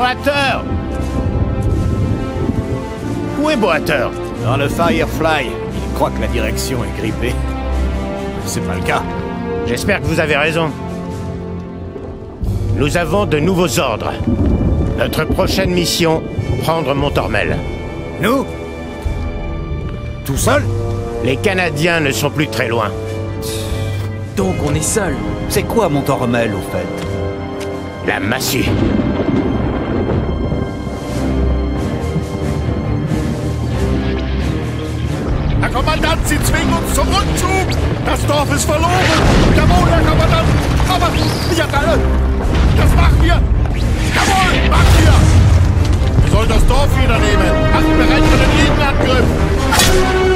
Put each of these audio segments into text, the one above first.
Boater Où est Boater Dans le Firefly, il croit que la direction est grippée. C'est pas le cas. J'espère que vous avez raison. Nous avons de nouveaux ordres. Notre prochaine mission, prendre Montormel. Nous? Tout seul? Les Canadiens ne sont plus très loin. Donc on est seul. C'est quoi Montormel, au fait? La massue. Rückzug! Das Dorf ist verloren! Jawohl, Herr Kommandant! Aber nicht alle! Das machen wir! Jawohl, machen wir! Wir sollen das Dorf wieder nehmen! Macht bereit für den Gegenangriff!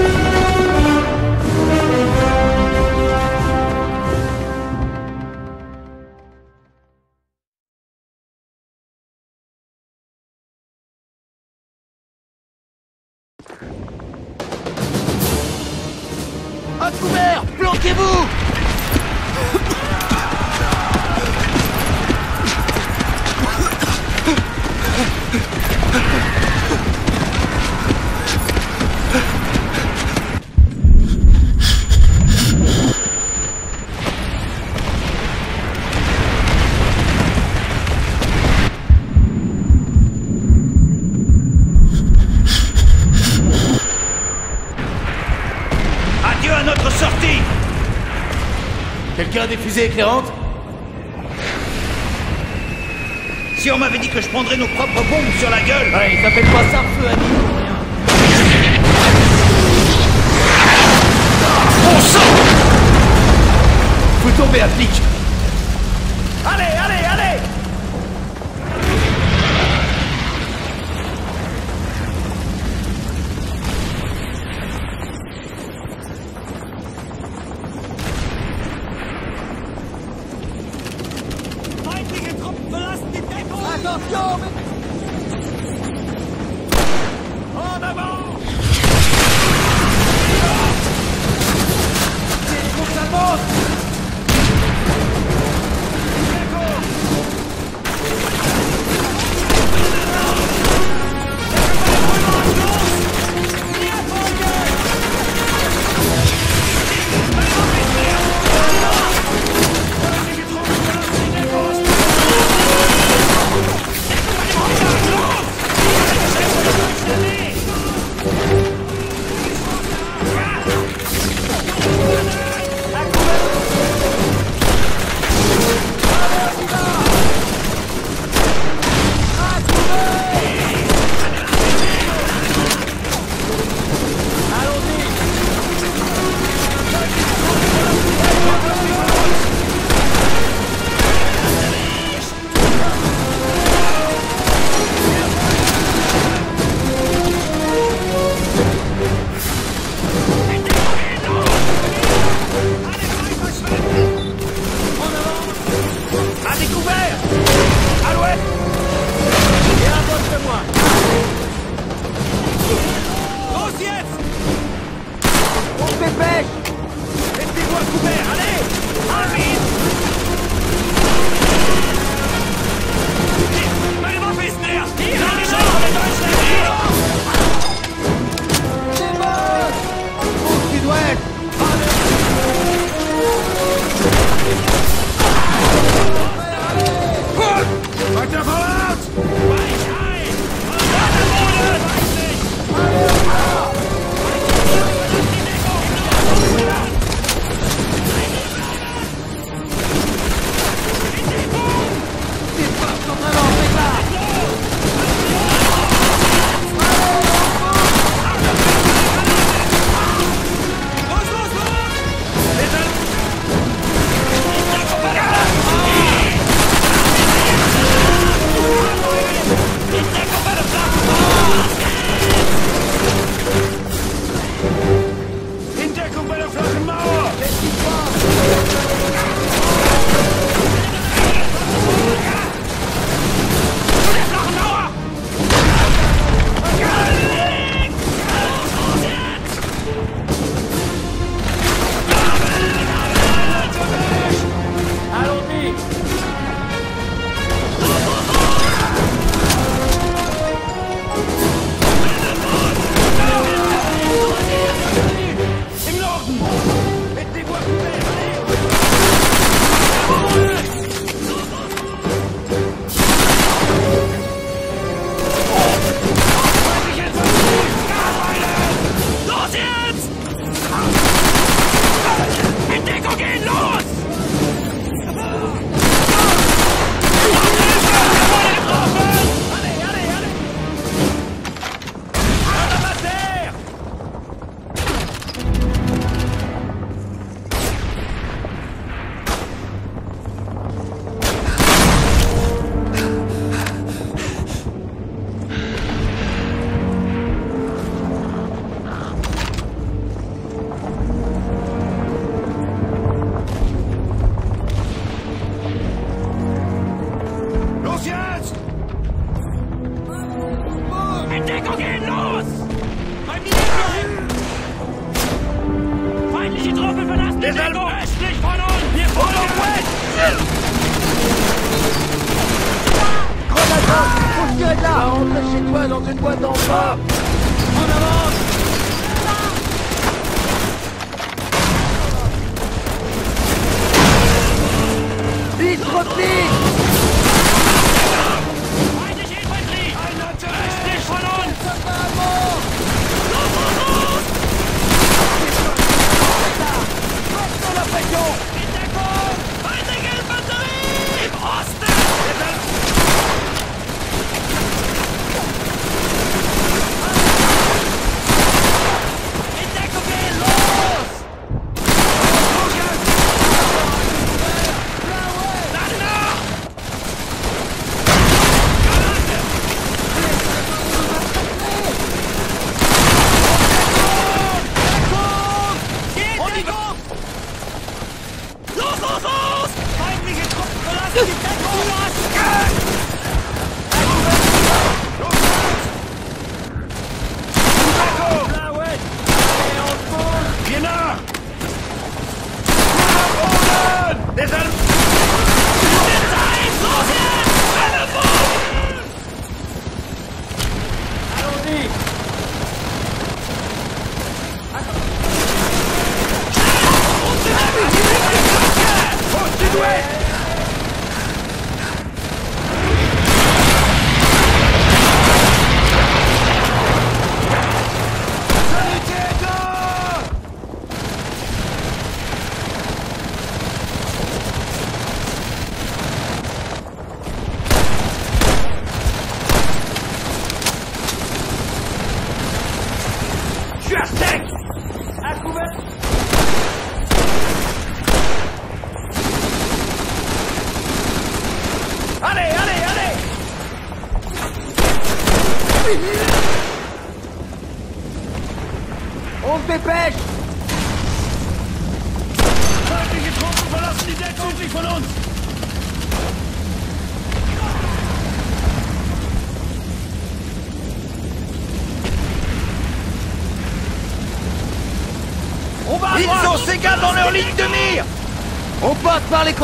Éclairantes Si on m'avait dit que je prendrais nos propres bombes sur la gueule. Ouais, il s'appelle pas ça, feu ami On sort Faut tomber à flic Attention En une boîte en bas.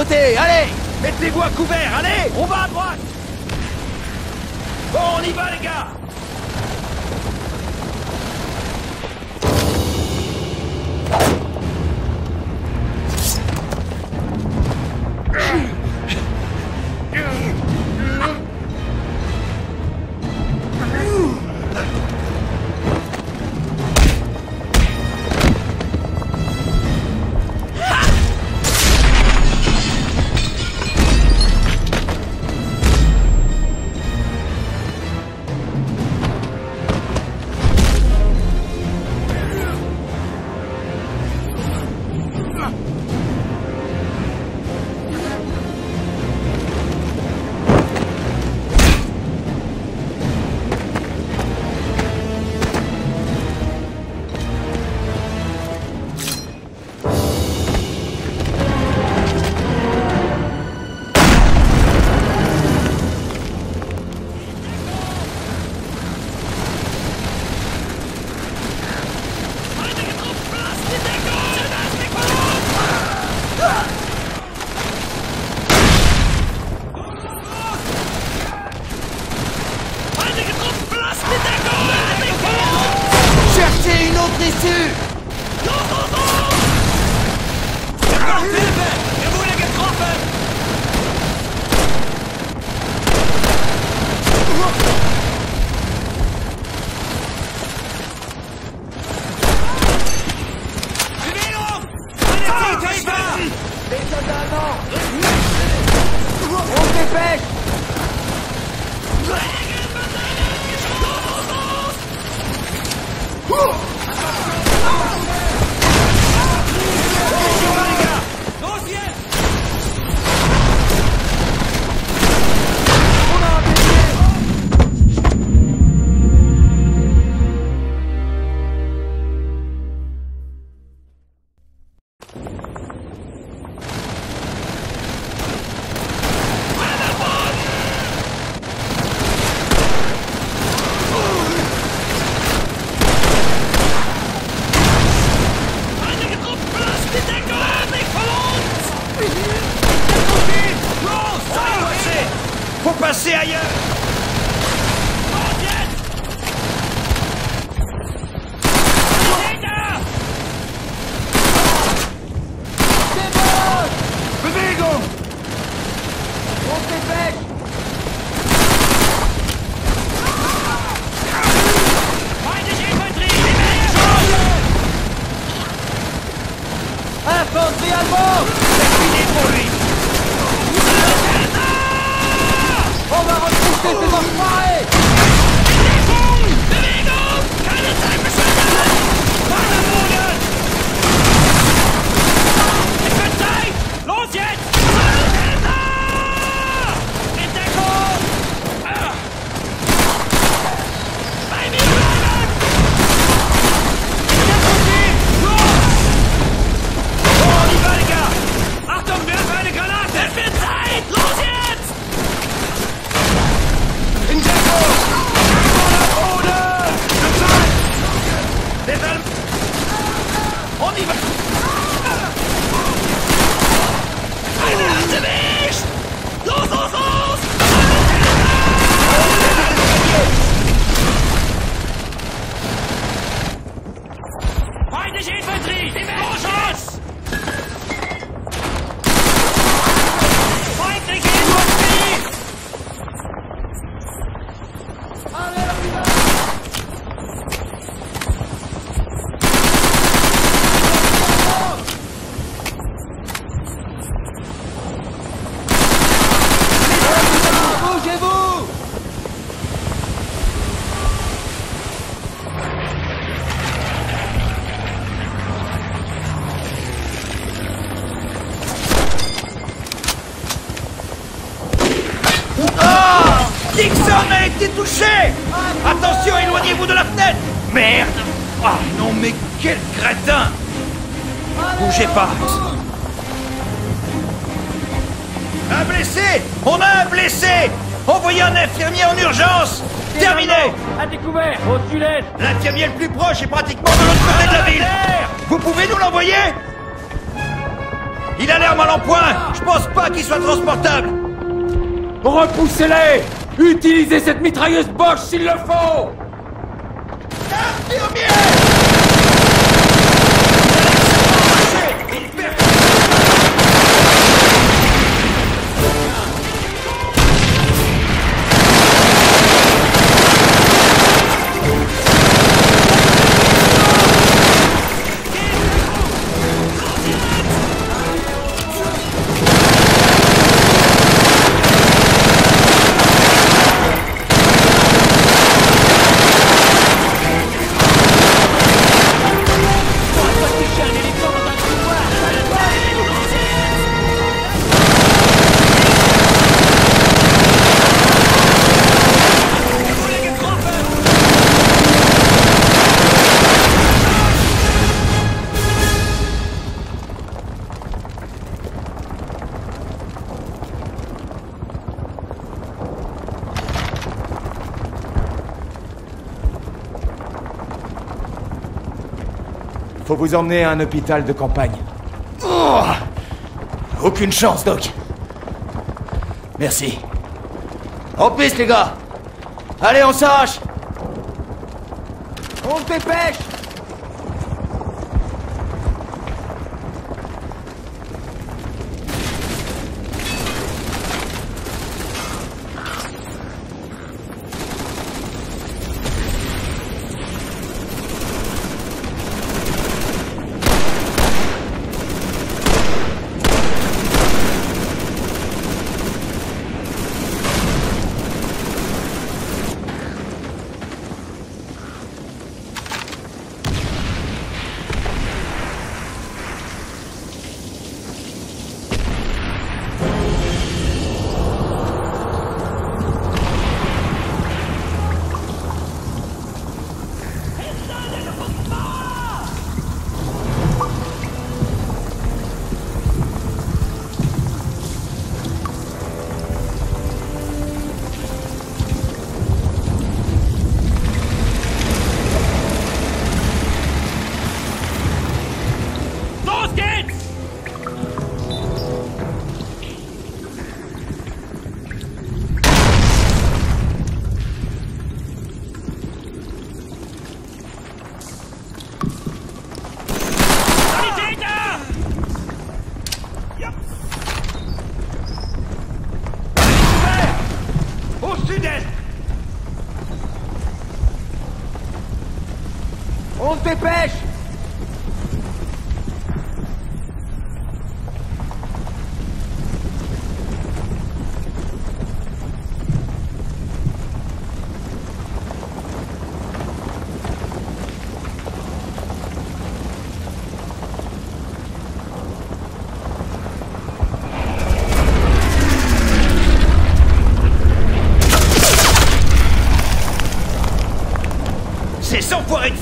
allez Mettez-vous à couvert, allez On va à droite. Bon, on y va les gars. 继续，走走走，继续。Touché Attention, éloignez-vous de la fenêtre. Merde. Ah non, mais quel crétin. Bougez pas. Un blessé. On a un blessé. Envoyez un infirmier en urgence. Terminé. À découvert Au sud-est L'infirmier le plus proche est pratiquement de l'autre côté de la ville. Vous pouvez nous l'envoyer? Il a l'air mal en point. Je pense pas qu'il soit transportable. Repoussez-les Utilisez cette mitrailleuse Bosch s'il le faut vous emmener à un hôpital de campagne. Oh Aucune chance, Doc. Merci. En piste, les gars Allez, on s'arrache On se dépêche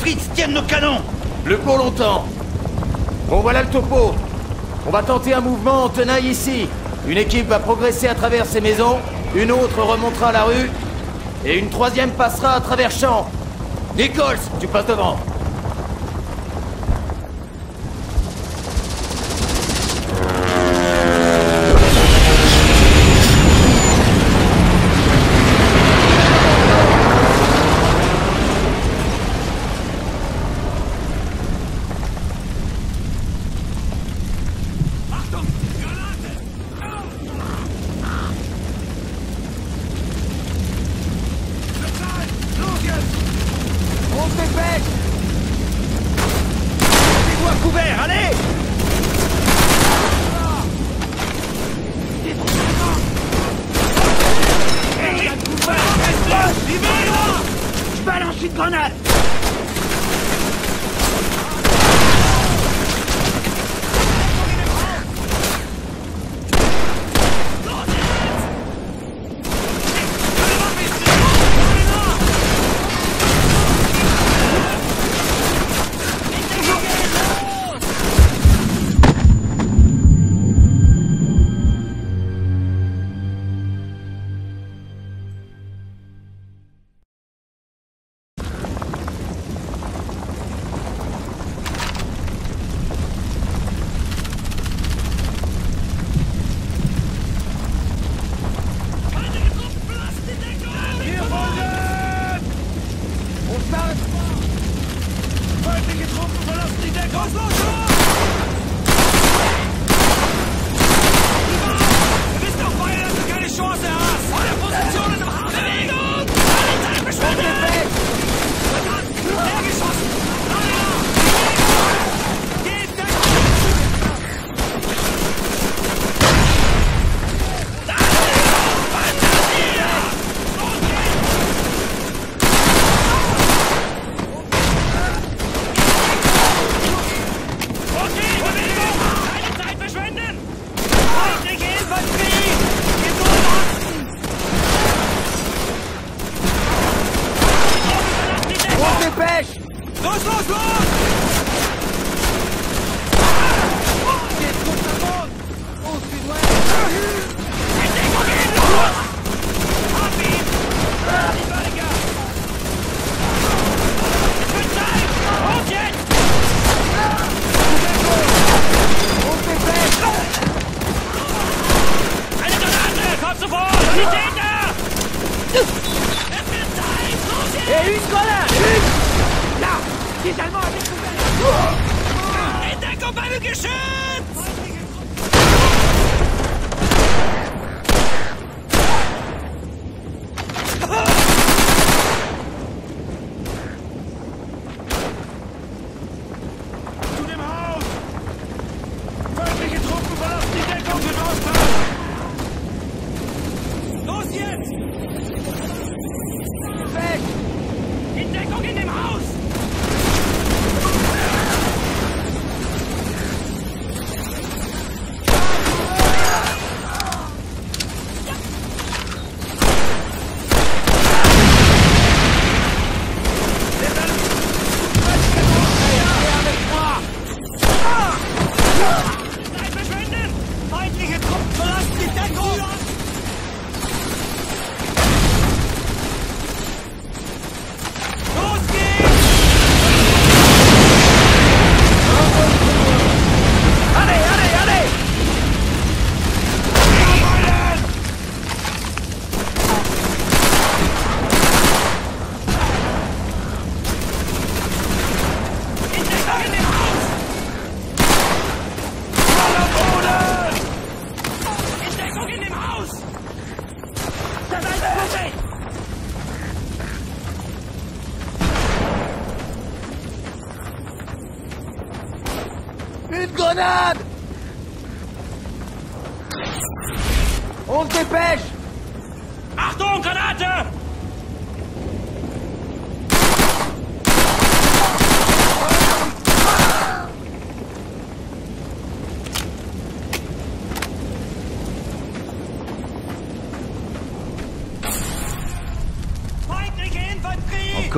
Fritz tiennent nos canons Le pour longtemps. Bon, voilà le topo. On va tenter un mouvement en tenaille ici. Une équipe va progresser à travers ces maisons, une autre remontera la rue, et une troisième passera à travers champs. Nichols, tu passes devant. Nós lutamos!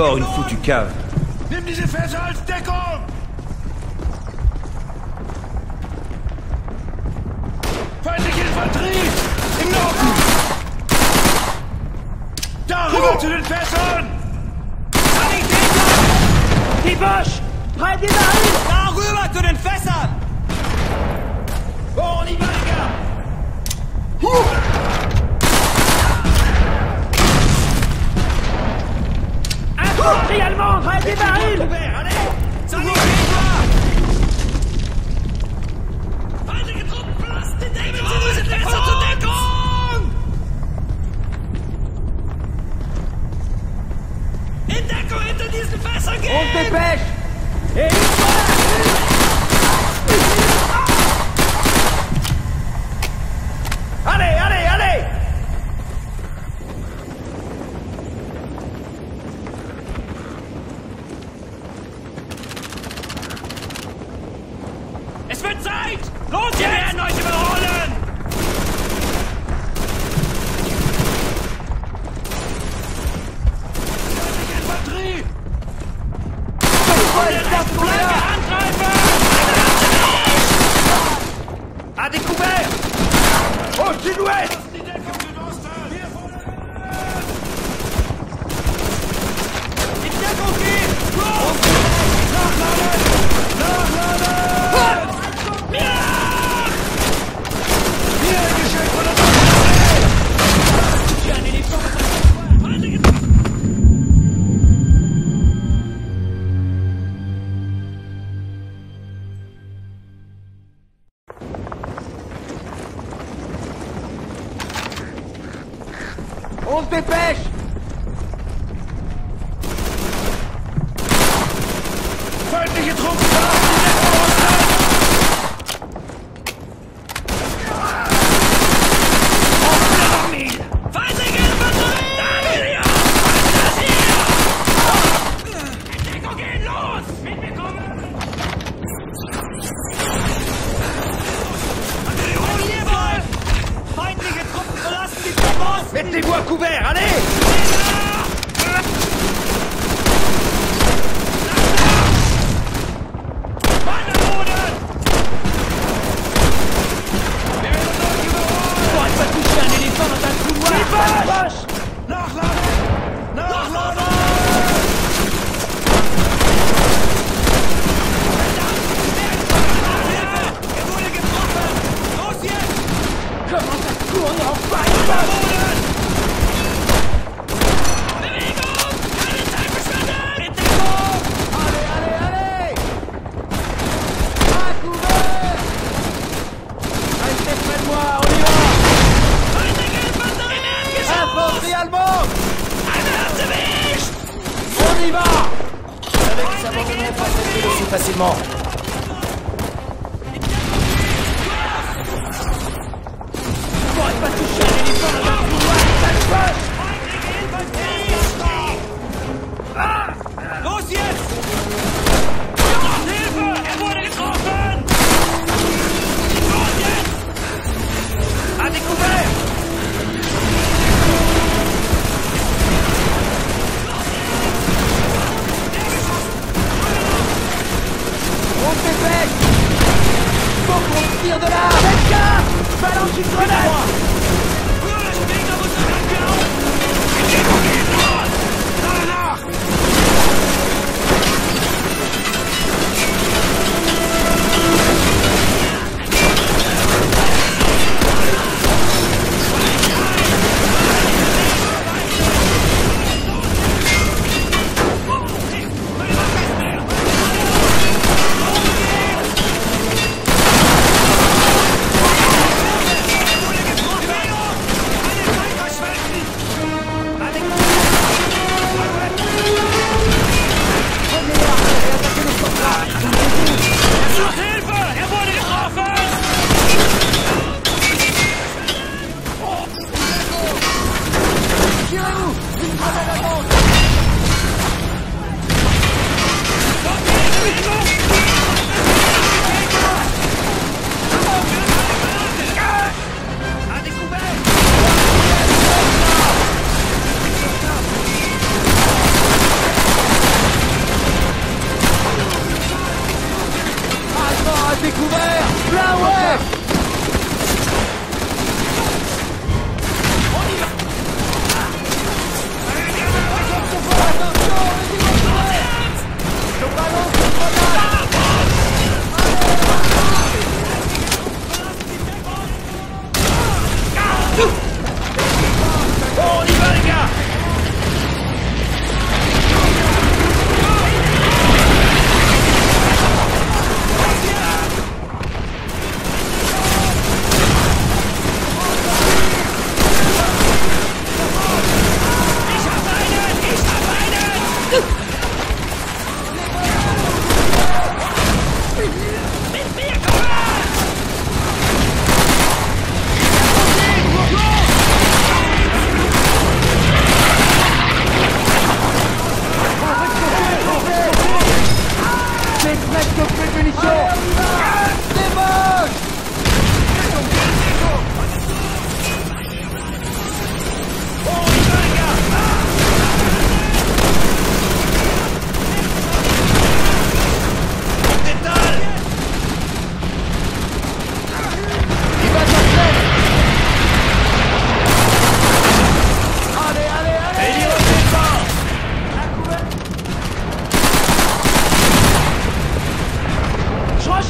encore une foutue cave. Nimm diese Fässer als Deckung! Onde tem peixe? Ei, para!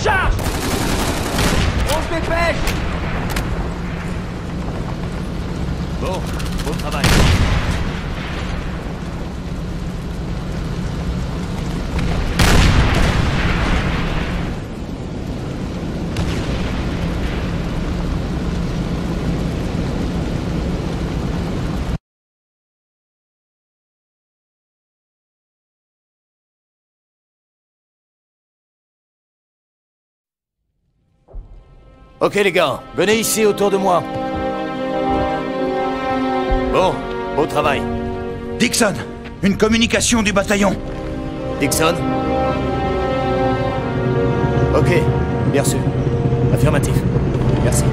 Je recharge On se dépêche Bon, bon travail. Ok les gars, venez ici autour de moi. Bon, beau travail. Dixon Une communication du bataillon Dixon? Ok, bien sûr. Affirmatif. Merci.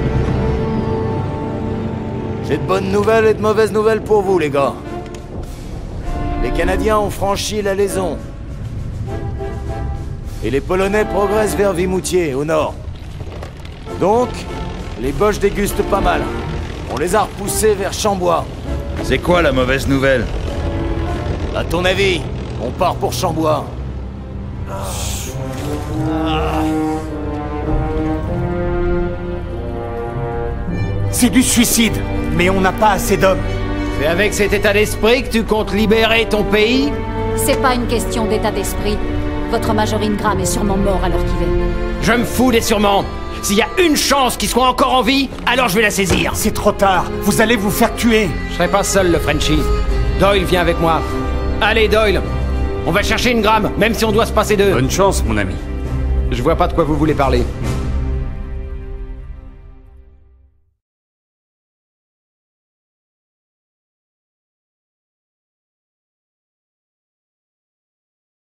J'ai de bonnes nouvelles et de mauvaises nouvelles pour vous, les gars. Les Canadiens ont franchi la Laison. Et les Polonais progressent vers Vimoutier, au nord. Donc, les Boches dégustent pas mal. On les a repoussés vers Chambois. C'est quoi la mauvaise nouvelle? À ton avis, on part pour Chambois. C'est du suicide, mais on n'a pas assez d'hommes. C'est avec cet état d'esprit que tu comptes libérer ton pays? C'est pas une question d'état d'esprit. Votre Major Ingram est sûrement mort alors qu'il est. Je me fous des sûrement. S'il y a une chance qu'il soit encore en vie, alors je vais la saisir. C'est trop tard, vous allez vous faire tuer. Je serai pas seul, le Frenchie. Doyle vient avec moi. Allez, Doyle. On va chercher une gramme, même si on doit se passer d'eux. Bonne chance, mon ami. Je vois pas de quoi vous voulez parler.